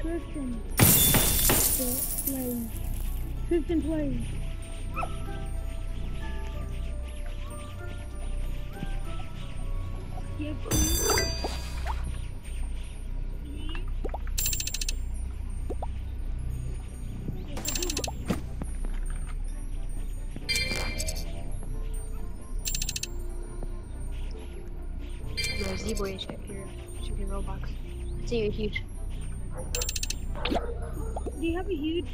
Tristan. Plays. Tristan plays. Yep. Z-Boy is here. Should be Roblox. I see you huge. Do you have a huge?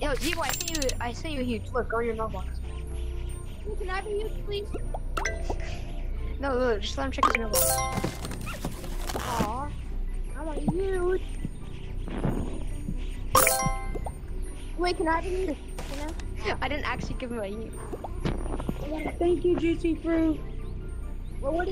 Yo, Z-Boy, I see you. I see you huge. Look, go on your mailbox. Can I have a huge, please? No, look, just let him check his mailbox. Aw, I want a huge. Wait, can I have a huge? Can I didn't actually give him a huge. I? Thank you, Juicy Fruit. Well, what did